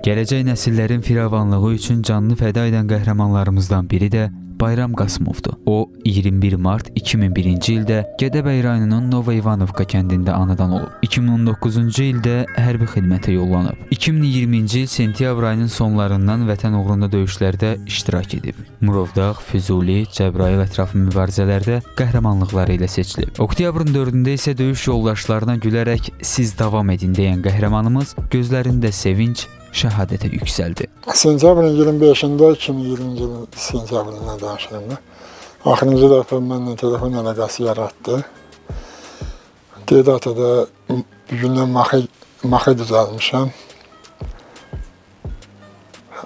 Gələcək nəsillərin firavanlığı üçün canını fəda edən qəhrəmanlarımızdan biri də Bayram Qasımovdur. O 21 mart 2001-ci ildə Gədəbəy rayonunun Nova İvanovka kəndində anadan olub. 2019-cu ildə hərbi xidmətə yollanıb. 2020-ci il sentyabr ayının sonlarından vətən uğrunda döyüşlərdə iştirak edib. Murovdağ, Füzuli, Cəbrayıl ətrafı mübarizələrdə qəhrəmanlıqları ilə seçilib. Oktyabrın 4-də isə döyüş yoldaşlarına gülərək "Siz davam edin" deyən qəhrəmanımız gözlərində sevinc, şəhadətə yüksəldi. Sentyabrın 25-də 2020-ci ilin sentyabrından danışıram da. Axırıncı dəfə mənlə telefon əlaqəsi yaratdı. Dedi atada bu gündən maxı, maxı düzəlmişəm.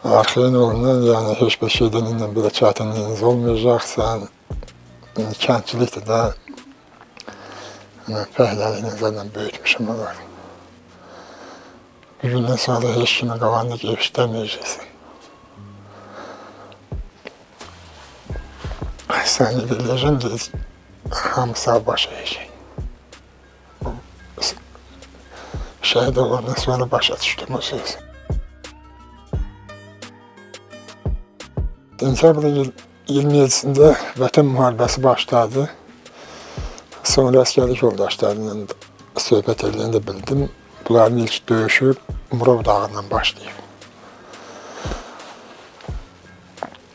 Arxeyin oğlundan yəni heç bir şeydən ilə belə çətinliyiniz olmayacaq. Sən kəndçilikdir də fəhləliyini zaten böyütmüşəm onları. Bir gündən sonra heç kimə qalanlıq ev istəməyəcəksən. Sən ediləcəksən ki, hamısı başa yiyəcək. Şəhid olandan sonra başa düşdüm o söz. Sentyabrın 27-sində vətən müharibəsi başladı. Sonra əsgərlik yoldaşlarıyla söhbət edəndə bildim. Bunların ilk döyüşü Murov dağından başlayıb.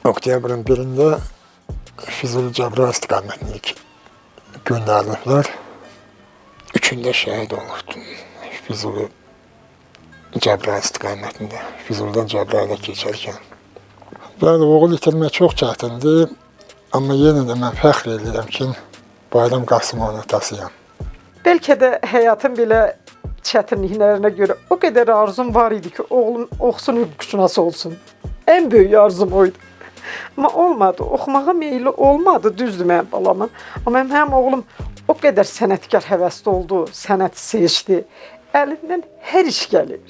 Oktyabrın birində Füzuli Cəbrayıl istiqamətində ilk göndəriliblər. Üçündə şəhid olubdu. Füzuli Cəbrayıl istiqamətində. Füzulidən Cəbrayilə keçərkən. Bəli, oğul itirmək çox çətindir. Amma yenə də mən fəxr edirəm ki, Bayram Qasımovun atasıyam. Bəlkə də həyatım belə çətinliklərinə görə o qədər arzum var idi ki, oğlum oxusun hüquqşünas olsun. Ən böyük arzum o idi. Amma olmadı. Oxumağa meyli olmadı, düzdür mənim balamın. Amma mənim həm oğlum o qədər sənətkar həvəsli oldu, sənət seçdi. Əlindən hər iş gəlir.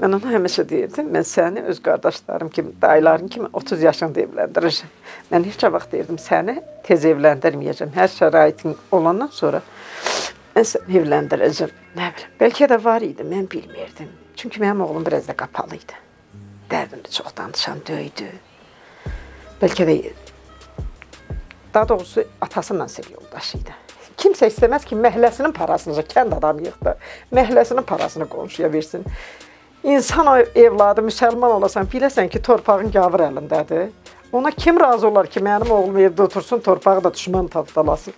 Mən ona həmişə deyirdim, mən səni öz qardaşlarım kimi, dayılarım kimi 30 yaşında evləndirəcəm. Mən heç vaxt deyirdim, səni tez evləndirməyəcəm. Hər şəraitin olandan sonra mən səni evləndirəcəm. Nə bilim, bəlkə də var idi, mən bilmirdim. Çünki mənim oğlum biraz da qapalı idi. Dərdini çox danışan döydü. Bəlkə də daha doğrusu atasıyla sir yoldaşı idi. Kimsə istəməz ki, məhləsinin parasını, kənd adamıyıq da, məhləsinin parasını qonşuya versin. İnsan evladı müsəlman olasan, biləsən ki, torpağın gavur əlindədir. Ona kim razı olar ki, mənim oğlum evdə otursun, torpağı da düşmən tapdalasın?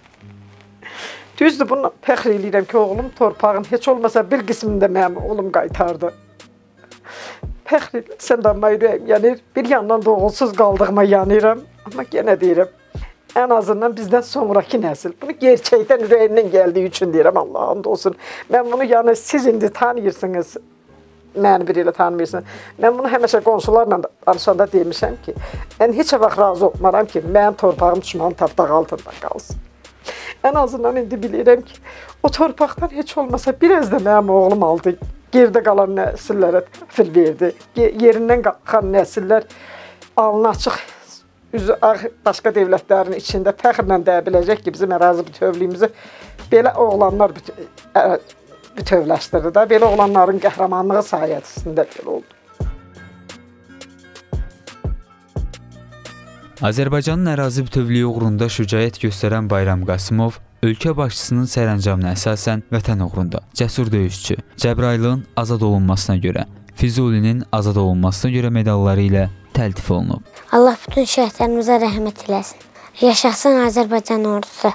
Düzdür, bunu fəxr eləyirəm ki, oğlum torpağın heç olmasa bir qismini də mənim oğlum qaytardı. Fəxr edirsən də ürəyim yanır. Bir yandan da oğulsuz qaldığıma yanıram. Amma yenə deyirəm, ən azından bizdən sonraki nəsil. Bunu gerçəkdən ürəyimdən gəldiyi üçün deyirəm, Allahın olsun. Mən bunu yəni siz indi tanıyırsınız. Məni bir elə tanımırsınız. Mən bunu həmişə qonşularla danışanda demişəm ki, mən heç vaxt razı olmaram ki, mənim torpağım düşmanın tapdaq altında qalsın. Ən azından indi bilirəm ki, o torpaqdan heç olmasa biraz da mənim oğlum aldı. Gerdə qalan nəsillərə təhvil verdi. Yerindən qalxan nəsillər alnı açıq üzü ağ başqa dövlətlərin içində fəxrlə deyə biləcək ki, bizim ərazi bütövlüyümüzü belə oğlanlar bütövləşdirdi də. Belə oğlanların qəhrəmanlığı sayəsində belə oldu. Azərbaycanın ərazi bütövlüyü uğrunda şücaət göstərən Bayram Qasımov ölkə başçısının sərəncamına əsasən vətən uğrunda cəsur döyüşçü, Cəbrailin azad olunmasına görə, Füzulinin azad olunmasına görə medalları ilə təltif olunub. Allah bütün şəhidlərimizə rəhmət eləsin. Yaşasın Azərbaycan ordusu.